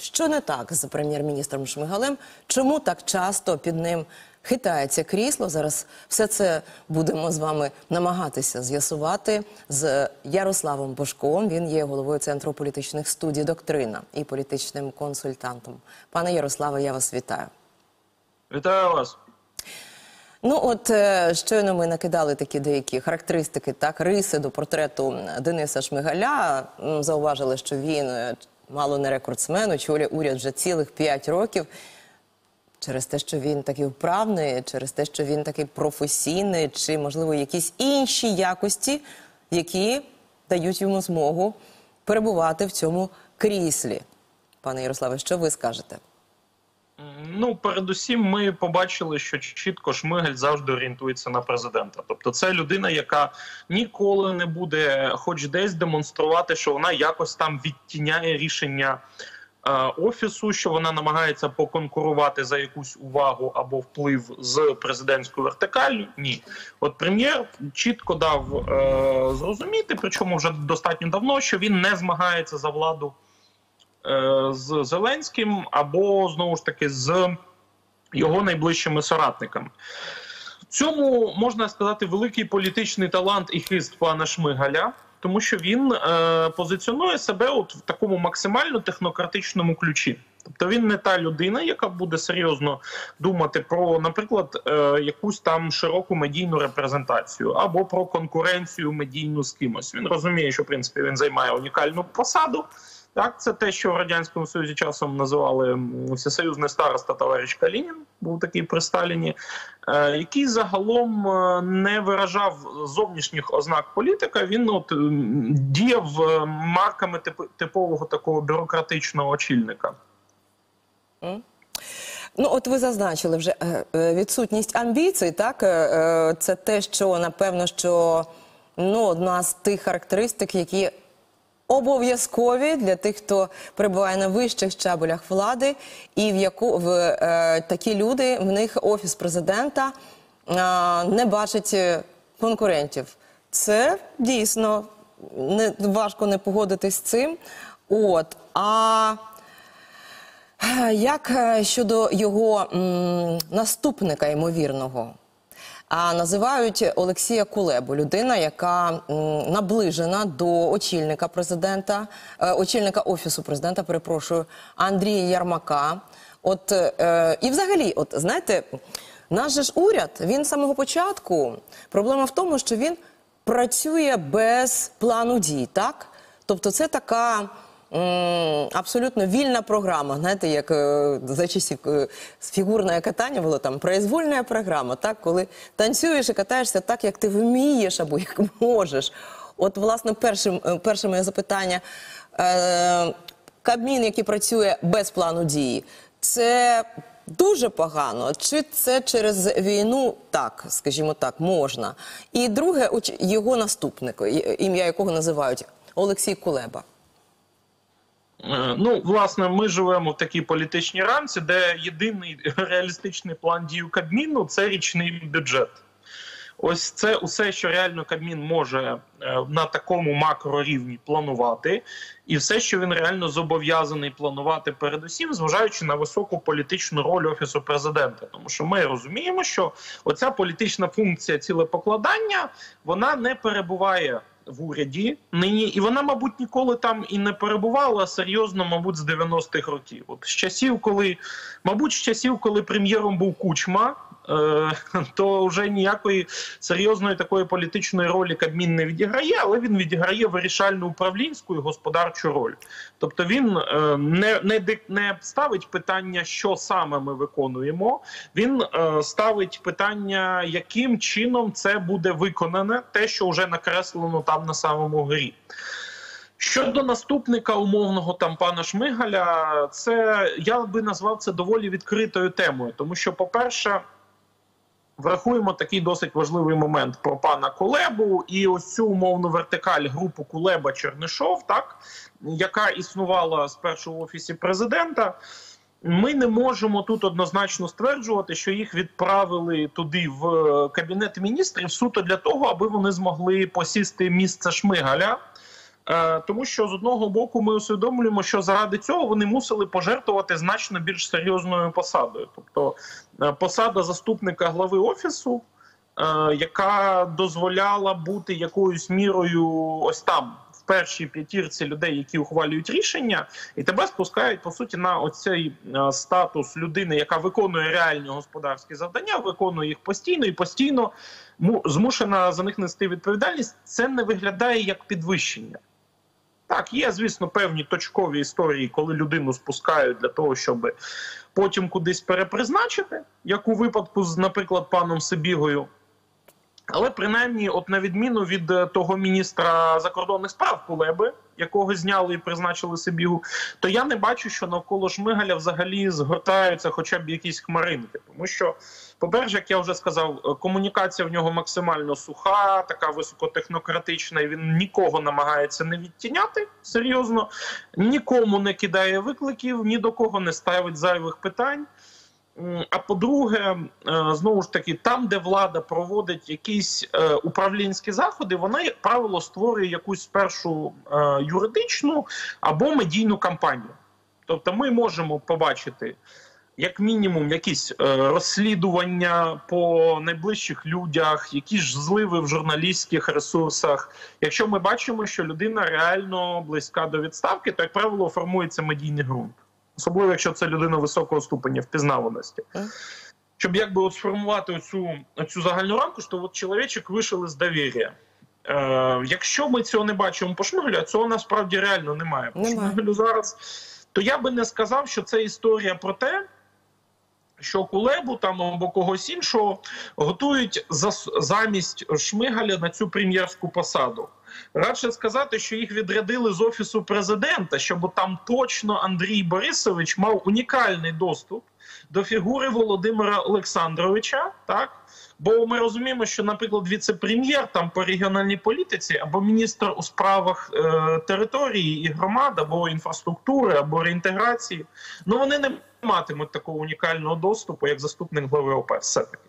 Що не так з прем'єр-міністром Шмигалем? Чому так часто під ним хитається крісло? Зараз все це будемо з вами намагатися з'ясувати з Ярославом Бошком. Він є головою центру політичних студій Доктрина і політичним консультантом. Пане Ярославе, я вас вітаю. Вітаю вас. Ну, от е, щойно ми накидали такі деякі характеристики, так, риси до портрету Дениса Шмигаля. Зауважили, що він е, мало не рекордсмен, очолює уряд вже цілих 5 років. Через те, що він такий вправний, через те, що він такий професійний, чи, можливо, якісь інші якості, які дають йому змогу перебувати в цьому кріслі. Пане Ярославе, що ви скажете? Ну, передусім, ми побачили, що чітко Шмигаль завжди орієнтується на президента. Тобто, це людина, яка ніколи не буде, хоч десь демонструвати, що вона якось там відтіняє рішення е, офісу, що вона намагається поконкурувати за якусь увагу або вплив з президентською вертикаллю. Ні, от прем'єр чітко дав е, зрозуміти, причому вже достатньо давно, що він не змагається за владу. Е, з Зеленським або знову ж таки з його найближчими соратниками. В цьому можна сказати великий політичний талант і хист пана Шмигаля, тому що він е, позиціонує себе от в такому максимально технократичному ключі. Тобто він не та людина, яка буде серйозно думати про, наприклад, е, якусь там широку медійну репрезентацію або про конкуренцію медійну з кимось. Він розуміє, що в принципі він займає унікальну посаду. Так, це те, що в радянському союзі часом називали всесоюзний староста товариш Калінін, був такий при Сталіні, е, який загалом е, не виражав зовнішніх ознак політика. Він от діяв е, марками типового такого бюрократичного очільника. Ну, от ви зазначили вже відсутність амбіцій, так? Це те, що напевно, що ну, одна з тих характеристик, які обов'язкові для тих, хто перебуває на вищих щабелях влади, і в яку в е, такі люди в них офіс президента е, не бачить е, конкурентів. Це дійсно не важко не погодитись з цим. От а. Як е, щодо його м, наступника ймовірного? А називають Олексія Кулебу, людина, яка наближена до очільника президента, е, очільника офісу президента, перепрошую, Андрія Ярмака. От е, і взагалі, от знаєте, наш же ж уряд, він з самого початку. Проблема в тому, що він працює без плану дій, так? Тобто, це така. Абсолютно вільна програма, знаєте, як е, за часів е, фігурне катання було там произвольна програма, так, коли танцюєш і катаєшся так, як ти вмієш або як можеш. От, власне, першим, е, перше моє запитання. Кабмін, який працює без плану дії, це дуже погано. Чи це через війну так, скажімо так, можна? І друге, його наступник, ім'я якого називають Олексій Кулеба. Е, Ну, власне, ми живемо в такій політичній рамці, де єдиний реалістичний план дій у Кабміну це річний бюджет. Ось це усе, що реально Кабмін може е, на такому макрорівні планувати, і все, що він реально зобов'язаний планувати, передусім, зважаючи на високу політичну роль офісу президента. Тому що ми розуміємо, що оця політична функція цілепокладання вона не перебуває в уряді нині, і вона, мабуть, ніколи там і не перебувала серйозно, мабуть, з 90-х років. От з часів, коли, мабуть, з часів, коли прем'єром був Кучма. Е, То вже ніякої серйозної такої політичної ролі Кабмін не відіграє, але він відіграє вирішальну управлінську і господарчу роль. Тобто він е, не, не, не ставить питання, що саме ми виконуємо. Він е, ставить питання, яким чином це буде виконане, те, що вже накреслено там на самому горі. Щодо наступника умовного там пана Шмигаля, це я би назвав це доволі відкритою темою, тому що, по-перше, врахуємо такий досить важливий момент про пана Кулебу і ось цю умовну вертикаль групу Кулеба Чернишов, так яка існувала спершу в офісі президента. Ми не можемо тут однозначно стверджувати, що їх відправили туди в е, кабінет міністрів суто для того, аби вони змогли посісти місце Шмигаля Тому що з одного боку ми усвідомлюємо, що заради цього вони мусили пожертвувати значно більш серйозною посадою, тобто е, посада заступника глави офісу, е, яка дозволяла бути якоюсь мірою ось там. Першій п'ятірці людей, які ухвалюють рішення, і тебе спускають по суті на оцей е, статус людини, яка виконує реальні господарські завдання, виконує їх постійно і постійно му- змушена за них нести відповідальність. Це не виглядає як підвищення. Так, є, звісно, певні точкові історії, коли людину спускають для того, щоб потім кудись перепризначити, як у випадку з, наприклад, паном Сибігою. Але принаймні, от на відміну від е, того міністра закордонних справ Кулеби, якого зняли і призначили Сибігу, то я не бачу, що навколо Шмигаля взагалі згортаються хоча б якісь хмаринки. Тому що, по-перше, як я вже сказав, е, комунікація в нього максимально суха, така високотехнократична, і він нікого намагається не відтіняти серйозно, нікому не кидає викликів, ні до кого не ставить зайвих питань. А по-друге, е, знову ж таки, там, де влада проводить якісь е, управлінські заходи, вона, як правило, створює якусь спершу е, юридичну або медійну кампанію. Тобто, ми можемо побачити. Як мінімум, якісь розслідування по найближчих людях, якісь ж зливи в журналістських ресурсах. Якщо ми бачимо, що людина реально близька до відставки, то як правило формується медійний ґрунт особливо якщо це людина високого ступеня впізнаваності. Щоб якби от сформувати оцю, оцю загальну рамку, що от чоловічок вийшов із довір'я. Е, якщо ми цього не бачимо по Шмигалю, а цього насправді реально немає по Немає. Шмигалю зараз, то я би не сказав, що це історія про те, що Кулебу там або когось іншого готують зас- замість Шмигаля на цю прем'єрську посаду. Радше сказати, що їх відрядили з офісу президента, щоб там точно Андрій Борисович мав унікальний доступ до фігури Володимира Олександровича. Так бо ми розуміємо, що, наприклад, віце-прем'єр там по регіональній політиці або міністр у справах е, території і громад, або інфраструктури, або реінтеграції, ну вони не матимуть такого унікального доступу, як заступник глави ОП. Все таки.